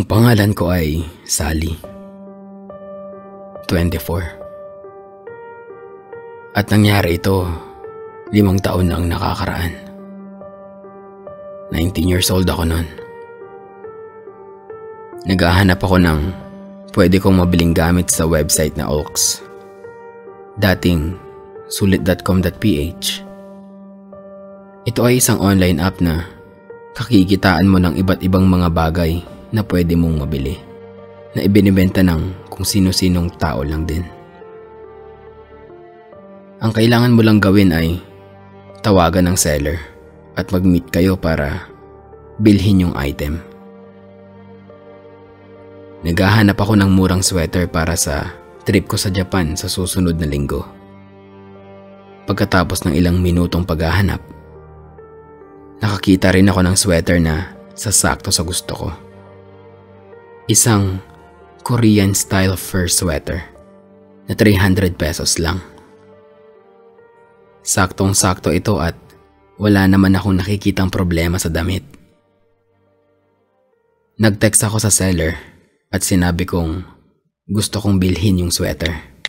Ang pangalan ko ay Sally. 24. At nangyari ito, limang taon na ang nakakaraan. 19 years old ako noon. Naghahanap ako ng pwede kong mabiling gamit sa website na Oaks. Dating sulit.com.ph. Ito ay isang online app na kakikitaan mo ng iba't ibang mga bagay na pwede mong mabili na ibinibenta ng kung sino-sinong tao lang din. Ang kailangan mo lang gawin ay tawagan ng seller at mag-meet kayo para bilhin yung item. Naghahanap ako ng murang sweater para sa trip ko sa Japan sa susunod na linggo. Pagkatapos ng ilang minutong paghahanap, nakakita rin ako ng sweater na sasakto sa gusto ko. Isang Korean style fur sweater na 300 pesos lang. Saktong sakto ito at wala naman akong nakikitang problema sa damit. Nag-text ako sa seller at sinabi kong gusto kong bilhin yung sweater.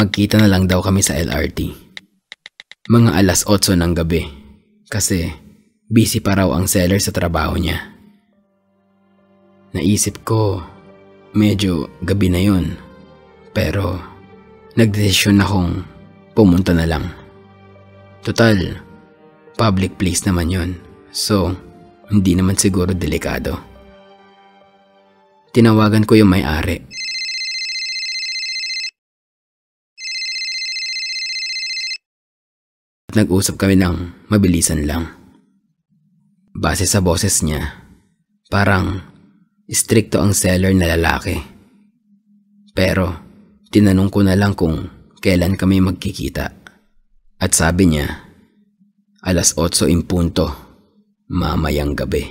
Magkita na lang daw kami sa LRT. Mga alas 8 ng gabi kasi busy pa raw ang seller sa trabaho niya. Naisip ko medyo gabi na yun pero nagdesisyon akong pumunta na lang. Total, public place naman yon so hindi naman siguro delikado. Tinawagan ko yung may-ari Nag-usap kami ng mabilisan lang. Base sa boses niya, parang stricto ang seller na lalaki. Pero tinanong ko na lang kung kailan kami magkikita. At sabi niya, alas 8 in punto, mamayang gabi.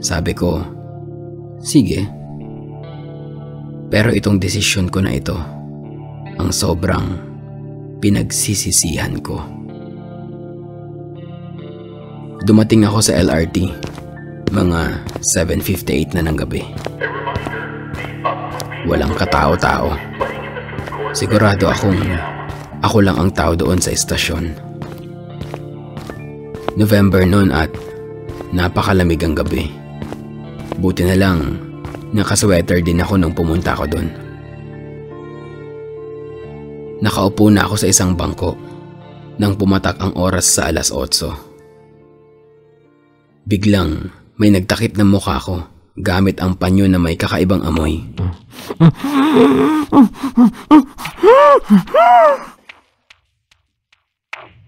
Sabi ko, sige. Pero itong desisyon ko na ito, ang sobrang pinagsisisihan ko. Dumating ako sa LRT, mga 7.58 na ng gabi. Walang katao-tao. Sigurado akong ako lang ang tao doon sa estasyon. November noon at napakalamig ang gabi. Buti na lang nakasweater din ako nung pumunta ako doon. Nakaupo na ako sa isang bangko nang pumatak ang oras sa alas 8. Biglang may nagtakip ng mukha ko gamit ang panyo na may kakaibang amoy.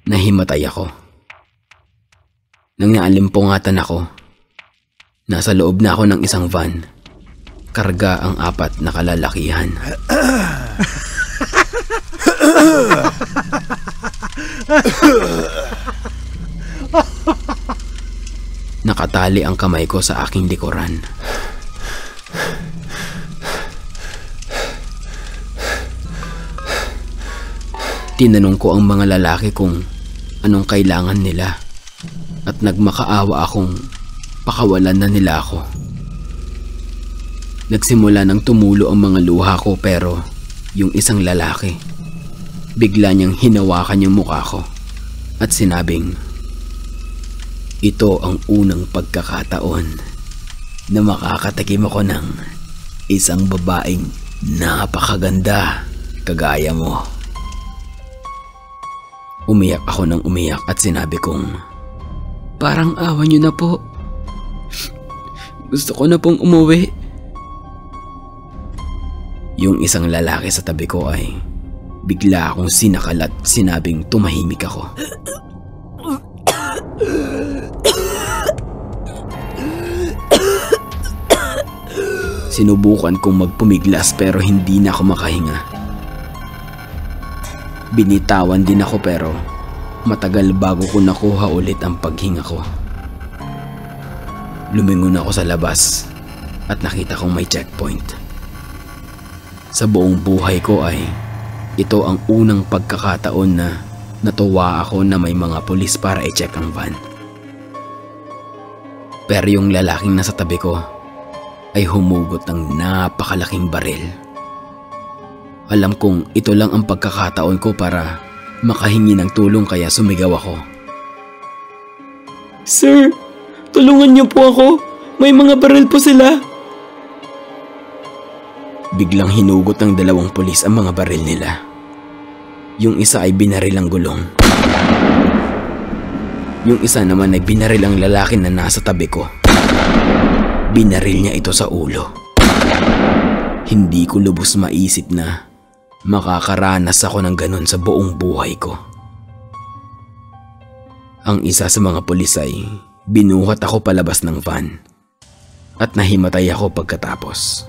Nahimatay ako. Nang naalimpungatan ako, nasa loob na ako ng isang van. Karga ang apat na kalalakihan. Nakatali ang kamay ko sa aking likuran. Tinanong ko ang mga lalaki kung anong kailangan nila at nagmakaawa akong pakawalan na nila ako. Nagsimula ng tumulo ang mga luha ko pero yung isang lalaki bigla niyang hinawakan yung mukha ko at sinabing, Ito ang unang pagkakataon na makakatakim ako ng isang babaeng napakaganda kagaya mo. Umiyak ako ng umiyak at sinabi kong, Parang awa niyo na po. Gusto ko na pong umuwi. Yung isang lalaki sa tabi ko ay bigla akong sinakal sinabing tumahimik ako. Sinubukan kong magpumiglas pero hindi na ako makahinga. Binitawan din ako pero matagal bago ko nakuha ulit ang paghinga ko. Lumingon ako sa labas at nakita kong may checkpoint. Sa buong buhay ko ay Ito ang unang pagkakataon na natuwa ako na may mga pulis para i-check ang van. Pero yung lalaking nasa tabi ko ay humugot ng napakalaking baril. Alam kong ito lang ang pagkakataon ko para makahingi ng tulong kaya sumigaw ako. Sir, tulungan niyo po ako. May mga baril po sila. Biglang hinugot ng dalawang pulis ang mga baril nila. Yung isa ay binaril ang gulong. Yung isa naman ay binaril ang lalaki na nasa tabi ko. Binaril niya ito sa ulo. Hindi ko lubos maisip na makakaranas ako ng ganun sa buong buhay ko. Ang isa sa mga pulis ay binuhat ako palabas ng van at nahimatay ako pagkatapos.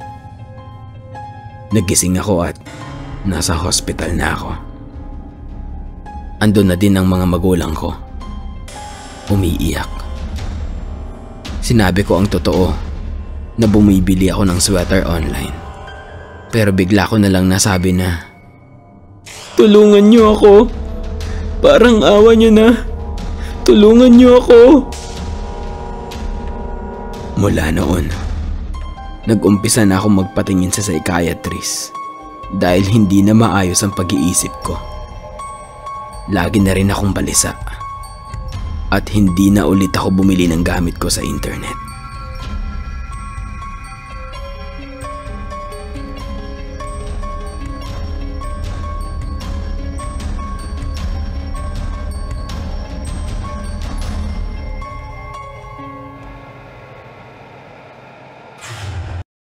Nagising ako at nasa hospital na ako. Andun na din ang mga magulang ko. Umiiyak. Sinabi ko ang totoo na bumibili ako ng sweater online. Pero bigla ko na lang nasabi na Tulungan niyo ako. Parang awa niyo na. Tulungan niyo ako. mula noon. Nag-umpisa na akong magpatingin sa psychiatrist dahil hindi na maayos ang pag-iisip ko. Lagi na rin akong balisa at hindi na ulit ako bumili ng gamit ko sa internet.